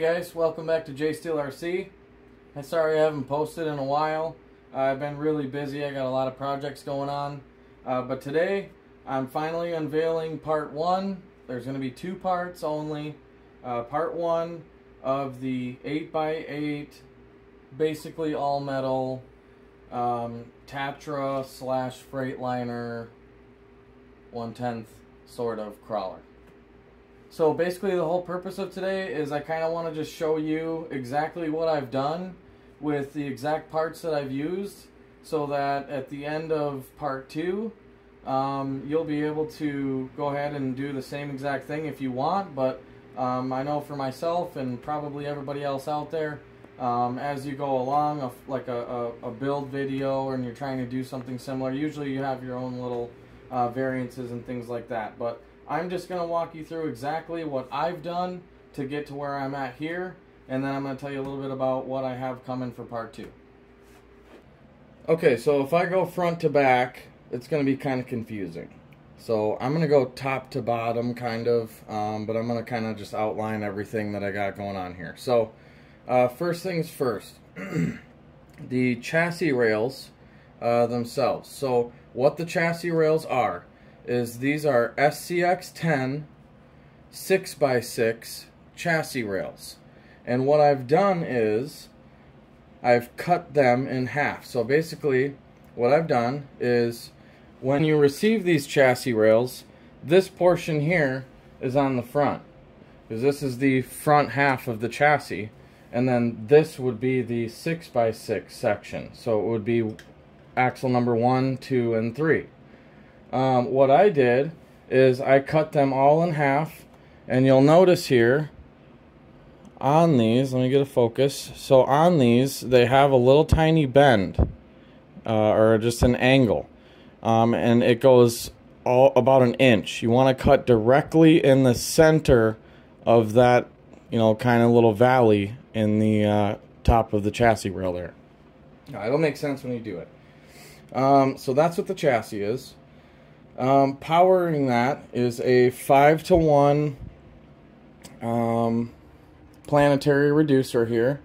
Guys, welcome back to J Steele RC. I'm sorry I haven't posted in a while. Uh, I've been really busy. I got a lot of projects going on. Uh, but today, I'm finally unveiling part one. There's going to be two parts only. Uh, part one of the 8x8, basically all metal um, Tatra slash Freightliner 110th sort of crawler. So basically the whole purpose of today is I kind of want to just show you exactly what I've done with the exact parts that I've used so that at the end of part two um, you'll be able to go ahead and do the same exact thing if you want but um, I know for myself and probably everybody else out there um, as you go along a, like a, a, a, build video and you're trying to do something similar usually you have your own little uh, variances and things like that but I'm just going to walk you through exactly what I've done to get to where I'm at here, and then I'm going to tell you a little bit about what I have coming for part two. Okay, so if I go front to back, it's going to be kind of confusing. So I'm going to go top to bottom, kind of, um, but I'm going to kind of just outline everything that I got going on here. So uh, first things first, the chassis rails uh, themselves. So what the chassis rails are, is these are SCX10 6x6 chassis rails. And what I've done is I've cut them in half. So basically what I've done is when you receive these chassis rails, this portion here is on the front. Because this is the front half of the chassis. And then this would be the 6x6 section. So it would be axle number 1, 2, and 3 um, what I did is I cut them all in half and you'll notice here on these let me get a focus. So on these they have a little tiny bend uh, or just an angle. Um, and it goes all about an inch. You want to cut directly in the center of that you know kind of little valley in the uh, top of the chassis rail there. Now, it'll make sense when you do it. Um, so that's what the chassis is um, powering that is a 5 to 1 um, planetary reducer here.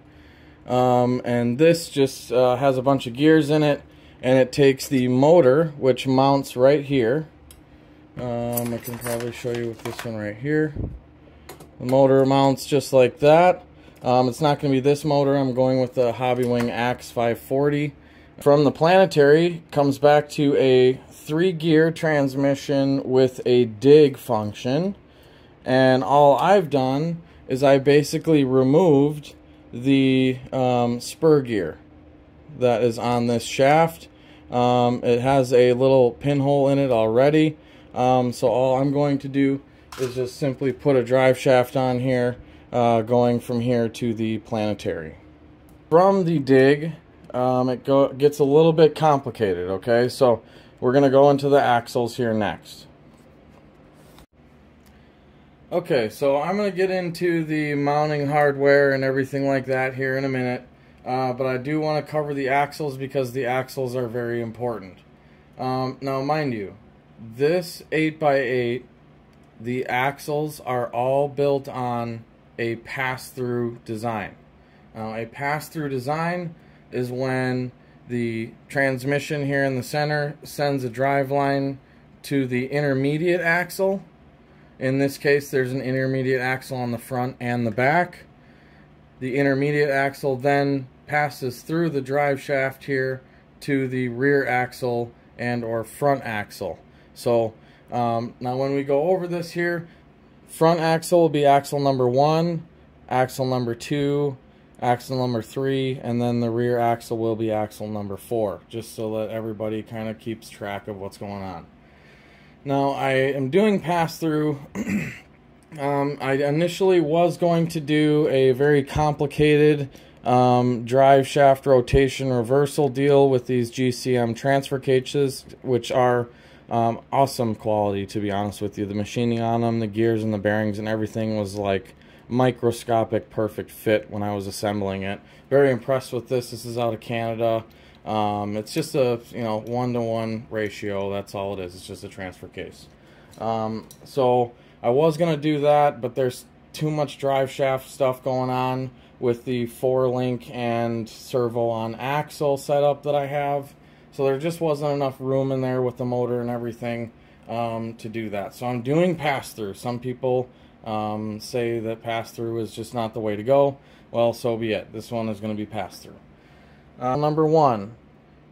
Um, and this just uh, has a bunch of gears in it and it takes the motor which mounts right here. Um, I can probably show you with this one right here. The motor mounts just like that. Um, it's not going to be this motor. I'm going with the Hobbywing Axe 540. From the planetary comes back to a three gear transmission with a dig function. And all I've done is I basically removed the um, spur gear that is on this shaft. Um, it has a little pinhole in it already. Um, so all I'm going to do is just simply put a drive shaft on here uh, going from here to the planetary. From the dig, um, it go, gets a little bit complicated, okay? So we're going to go into the axles here next. Okay, so I'm going to get into the mounting hardware and everything like that here in a minute. Uh, but I do want to cover the axles because the axles are very important. Um, now, mind you, this 8x8, the axles are all built on a pass-through design. Now, a pass-through design is when the transmission here in the center sends a drive line to the intermediate axle. In this case, there's an intermediate axle on the front and the back. The intermediate axle then passes through the drive shaft here to the rear axle and or front axle. So um, now when we go over this here, front axle will be axle number one, axle number two, axle number three, and then the rear axle will be axle number four, just so that everybody kind of keeps track of what's going on. Now, I am doing pass-through. um, I initially was going to do a very complicated um, drive shaft rotation reversal deal with these GCM transfer cases, which are um, awesome quality, to be honest with you. The machining on them, the gears and the bearings and everything was like microscopic perfect fit when I was assembling it. Very impressed with this. This is out of Canada. Um, it's just a you know one to one ratio. That's all it is. It's just a transfer case. Um, so I was gonna do that, but there's too much drive shaft stuff going on with the four link and servo on axle setup that I have. So there just wasn't enough room in there with the motor and everything um, to do that. So I'm doing pass through. Some people um, say that pass through is just not the way to go. Well, so be it. This one is going to be pass through. Uh, number one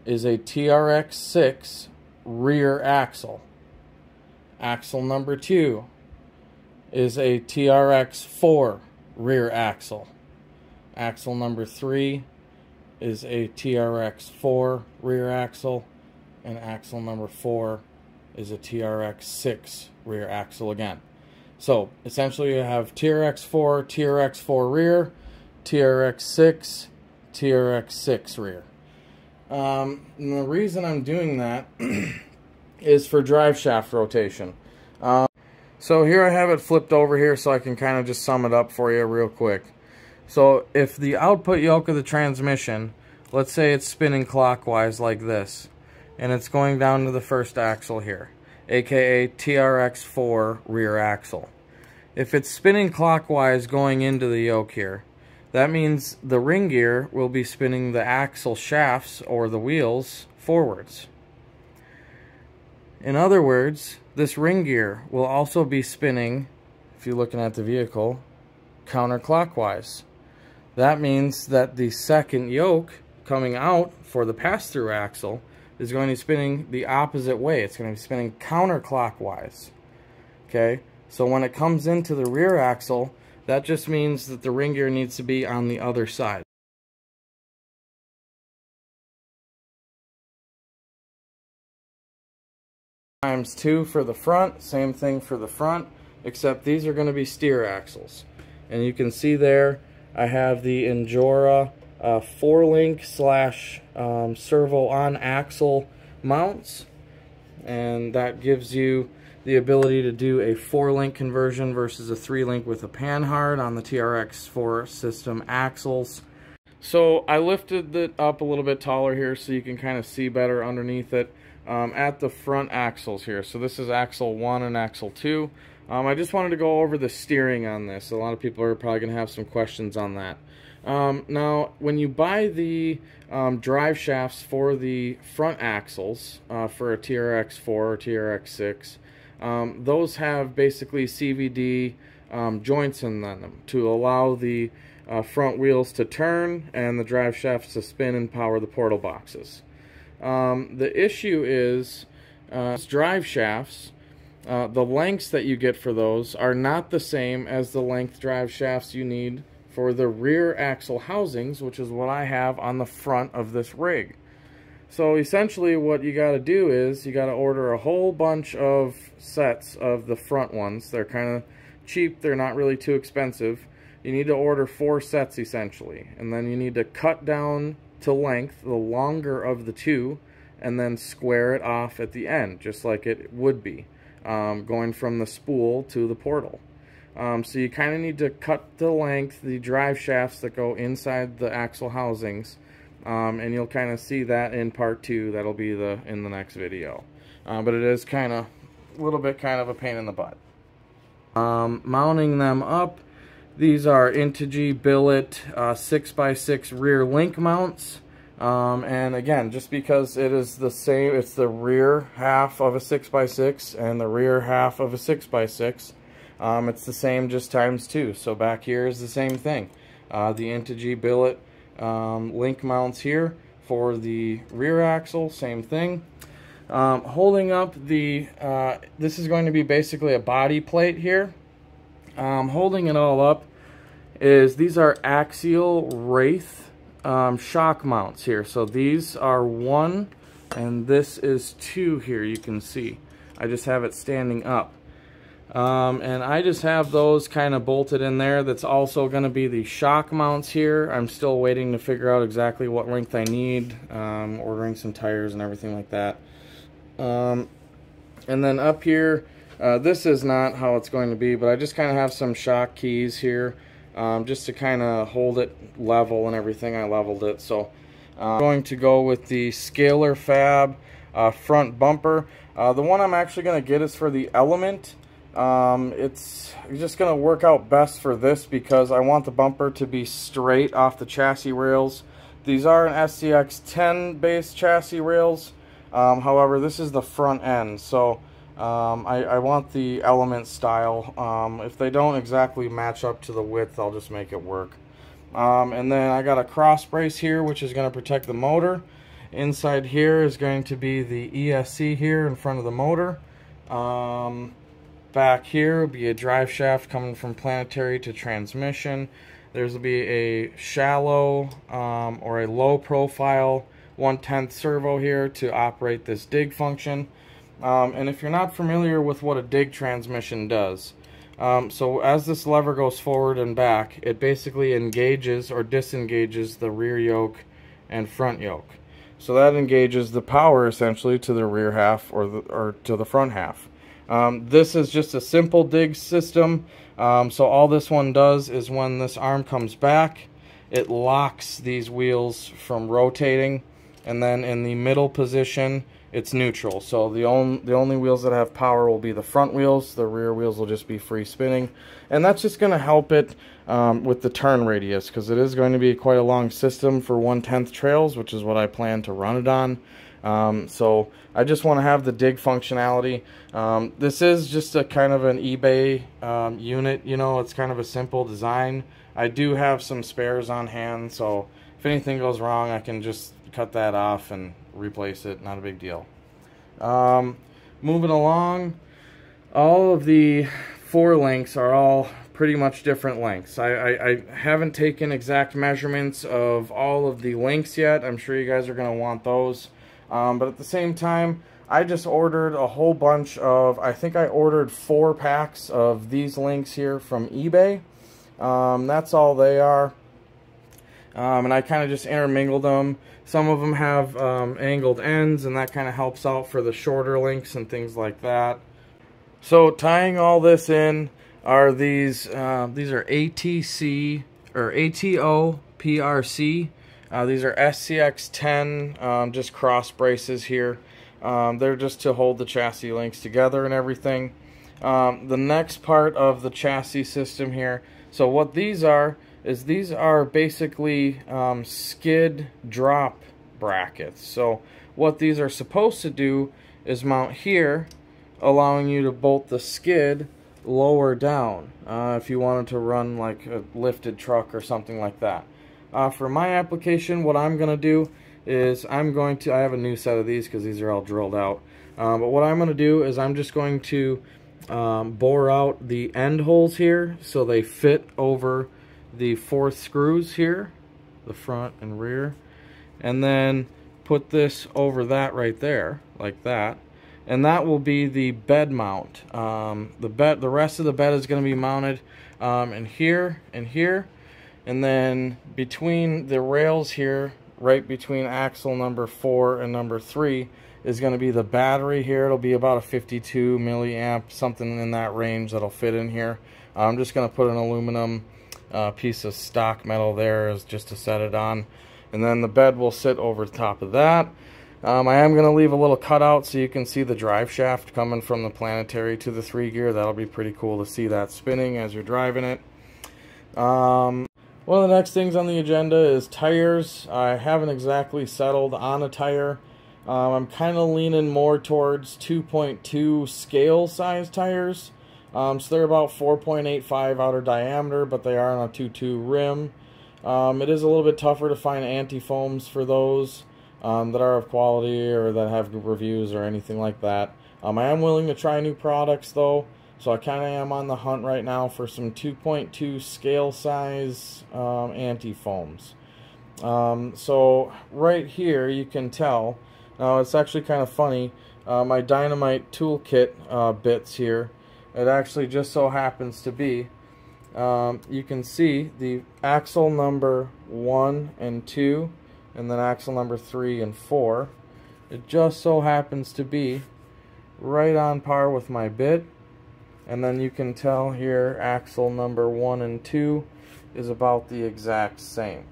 is a TRX6 rear axle. Axle number two is a TRX4 rear axle. Axle number three is a TRX4 rear axle. And axle number four is a TRX6 rear axle again. So essentially you have TRX4, TRX4 rear, TRX6, TRX6 rear. Um, the reason I'm doing that is for drive shaft rotation. Um, so here I have it flipped over here so I can kind of just sum it up for you real quick. So if the output yoke of the transmission, let's say it's spinning clockwise like this, and it's going down to the first axle here, aka TRX4 rear axle. If it's spinning clockwise going into the yoke here, that means the ring gear will be spinning the axle shafts or the wheels forwards. In other words, this ring gear will also be spinning, if you're looking at the vehicle, counterclockwise. That means that the second yoke coming out for the pass-through axle is going to be spinning the opposite way. It's going to be spinning counterclockwise. Okay, so when it comes into the rear axle, that just means that the ring gear needs to be on the other side. Times two for the front, same thing for the front, except these are going to be steer axles. And you can see there, I have the Injora uh, four link slash um, servo on axle mounts. And that gives you the ability to do a four link conversion versus a three link with a panhard on the TRX4 system axles. So I lifted it up a little bit taller here so you can kind of see better underneath it um, at the front axles here. So this is axle 1 and axle 2. Um, I just wanted to go over the steering on this. A lot of people are probably going to have some questions on that. Um, now, when you buy the um, drive shafts for the front axles uh, for a TRX4 or TRX6, um, those have basically CVD um, joints in them to allow the uh, front wheels to turn and the drive shafts to spin and power the portal boxes. Um, the issue is uh, drive shafts, uh, the lengths that you get for those are not the same as the length drive shafts you need for the rear axle housings, which is what I have on the front of this rig. So essentially what you got to do is you got to order a whole bunch of sets of the front ones. They're kind of cheap. They're not really too expensive. You need to order four sets essentially. And then you need to cut down to length the longer of the two and then square it off at the end just like it would be um, going from the spool to the portal. Um, so you kind of need to cut the length, the drive shafts that go inside the axle housings um, and you'll kind of see that in part two. That'll be the in the next video. Uh, but it is kind of a little bit kind of a pain in the butt. Um, mounting them up, these are Integy billet uh, 6x6 rear link mounts. Um, and again, just because it is the same, it's the rear half of a 6x6 and the rear half of a 6x6. Um, it's the same, just times two. So back here is the same thing. Uh, the Integy billet um, link mounts here for the rear axle, same thing. Um, holding up the, uh, this is going to be basically a body plate here. Um, holding it all up is these are axial Wraith um, shock mounts here. So these are one and this is two here you can see. I just have it standing up. Um, and I just have those kind of bolted in there. That's also going to be the shock mounts here. I'm still waiting to figure out exactly what length I need. Um, ordering some tires and everything like that. Um, and then up here, uh, this is not how it's going to be, but I just kind of have some shock keys here um, just to kind of hold it level and everything. I leveled it. So uh, I'm going to go with the Scalar Fab uh, front bumper. Uh, the one I'm actually going to get is for the Element Um, it's just going to work out best for this because I want the bumper to be straight off the chassis rails. These are an SCX 10 base chassis rails. Um, however, this is the front end, so um, I, I, want the element style. Um, if they don't exactly match up to the width, I'll just make it work. Um, and then I got a cross brace here, which is going to protect the motor. Inside here is going to be the ESC here in front of the motor. Um, back here will be a drive shaft coming from planetary to transmission. There's will be a shallow um, or a low profile 1 10th servo here to operate this dig function. Um, and if you're not familiar with what a dig transmission does, um, so as this lever goes forward and back, it basically engages or disengages the rear yoke and front yoke. So that engages the power essentially to the rear half or, the, or to the front half. Um, this is just a simple dig system. Um, so all this one does is when this arm comes back, it locks these wheels from rotating. And then in the middle position, it's neutral. So the, on, the only wheels that have power will be the front wheels. The rear wheels will just be free spinning. And that's just going to help it um, with the turn radius because it is going to be quite a long system for 1 10th trails, which is what I plan to run it on. Um, so I just want to have the dig functionality. Um, this is just a kind of an eBay um, unit, you know, it's kind of a simple design. I do have some spares on hand, so if anything goes wrong, I can just cut that off and replace it. Not a big deal. Um, moving along, all of the four links are all pretty much different lengths. I, I, I, haven't taken exact measurements of all of the links yet. I'm sure you guys are going to want those. Um, but at the same time, I just ordered a whole bunch of, I think I ordered four packs of these links here from eBay. Um, that's all they are. Um, and I kind of just intermingled them. Some of them have um, angled ends, and that kind of helps out for the shorter links and things like that. So tying all this in are these, uh, these are ATC, or ATO PRC. Uh, these are SCX10, um, just cross braces here. Um, they're just to hold the chassis links together and everything. Um, the next part of the chassis system here, so what these are, is these are basically um, skid drop brackets. So what these are supposed to do is mount here, allowing you to bolt the skid lower down uh, if you wanted to run like a lifted truck or something like that. Uh, for my application, what I'm going to do is I'm going to, I have a new set of these because these are all drilled out. Um, but what I'm going to do is I'm just going to um, bore out the end holes here so they fit over the four screws here, the front and rear, and then put this over that right there, like that. And that will be the bed mount. Um, the bed, the rest of the bed is going to be mounted um, in here and here, and then between the rails here, right between axle number four and number three, is going to be the battery here. It'll be about a 52 milliamp, something in that range that'll fit in here. I'm just going to put an aluminum uh, piece of stock metal there is just to set it on. And then the bed will sit over top of that. Um, I am going to leave a little cutout so you can see the drive shaft coming from the planetary to the three gear. That'll be pretty cool to see that spinning as you're driving it. Um, one of the next things on the agenda is tires. I haven't exactly settled on a tire. Um, I'm kind of leaning more towards 2.2 scale size tires. Um, so they're about 4.85 outer diameter, but they are on a 2.2 rim. Um, it is a little bit tougher to find anti-foams for those um, that are of quality or that have good reviews or anything like that. Um, I am willing to try new products though, so I kind of am on the hunt right now for some 2.2 scale size um, anti-foams. Um, so right here you can tell, now it's actually kind of funny, uh, my Dynamite toolkit uh, bits here. It actually just so happens to be um, you can see the axle number 1 and 2 and then axle number 3 and 4 it just so happens to be right on par with my bit and then you can tell here axle number 1 and 2 is about the exact same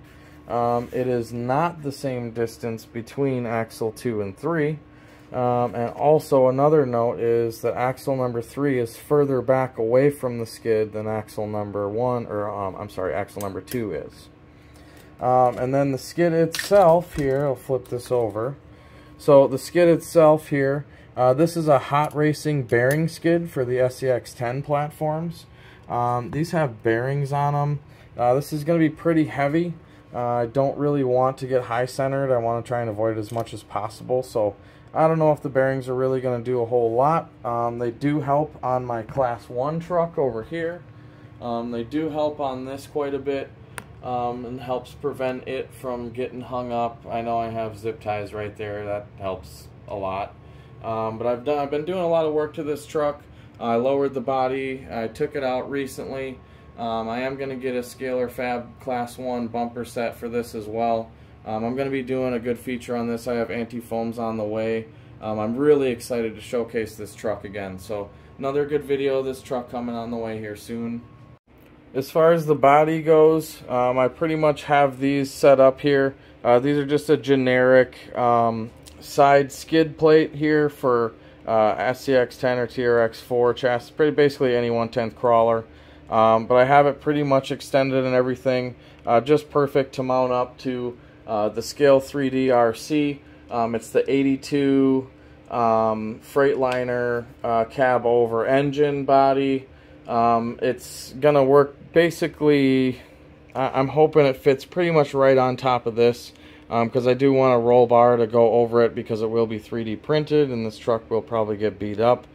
um, it is not the same distance between axle 2 and 3 Um, and also another note is that axle number three is further back away from the skid than axle number one, or um, I'm sorry, axle number two is. Um, and then the skid itself here, I'll flip this over. So the skid itself here, uh, this is a hot racing bearing skid for the SCX 10 platforms. Um, these have bearings on them. Uh, this is going to be pretty heavy. Uh, I don't really want to get high centered. I want to try and avoid it as much as possible. So I don't know if the bearings are really going to do a whole lot. Um, they do help on my class 1 truck over here. Um, they do help on this quite a bit um, and helps prevent it from getting hung up. I know I have zip ties right there. That helps a lot. Um, but I've done. I've been doing a lot of work to this truck. I lowered the body. I took it out recently. Um, I am going to get a Scalar Fab Class 1 bumper set for this as well. Um, I'm going to be doing a good feature on this. I have anti-foams on the way. Um, I'm really excited to showcase this truck again. So another good video of this truck coming on the way here soon. As far as the body goes, um, I pretty much have these set up here. Uh, these are just a generic um, side skid plate here for uh, SCX10 or TRX4 chassis. Pretty basically any 110th crawler. Um, but I have it pretty much extended and everything. Uh, just perfect to mount up to uh, the Scale 3D RC. Um, it's the 82 um, Freightliner uh, cab over engine body. Um, it's going to work basically, I am hoping it fits pretty much right on top of this because um, I do want a roll bar to go over it because it will be 3D printed and this truck will probably get beat up.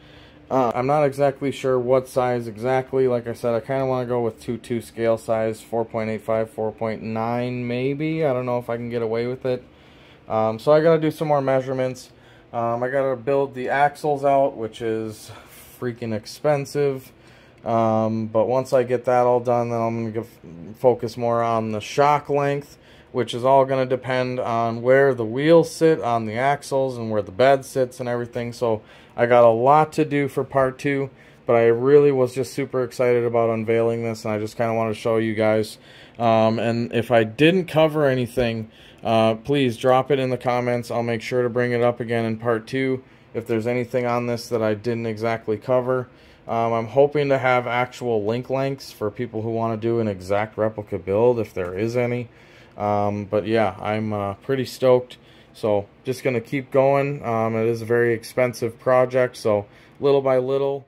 Uh, I'm not exactly sure what size exactly. Like I said, I kind of want to go with 2-2 scale size, 4.85, 4.9 maybe. I don't know if I can get away with it. Um, so I got to do some more measurements. Um, I got to build the axles out, which is freaking expensive. Um, but once I get that all done, then I'm going to focus more on the shock length, which is all going to depend on where the wheels sit on the axles and where the bed sits and everything. So I got a lot to do for part two, but I really was just super excited about unveiling this, and I just kind of want to show you guys. Um, and if I didn't cover anything, uh, please drop it in the comments. I'll make sure to bring it up again in part two if there's anything on this that I didn't exactly cover. Um, I'm hoping to have actual link lengths for people who want to do an exact replica build, if there is any. Um, but yeah, I'm uh, pretty stoked. So just going to keep going. Um, it is a very expensive project, so little by little,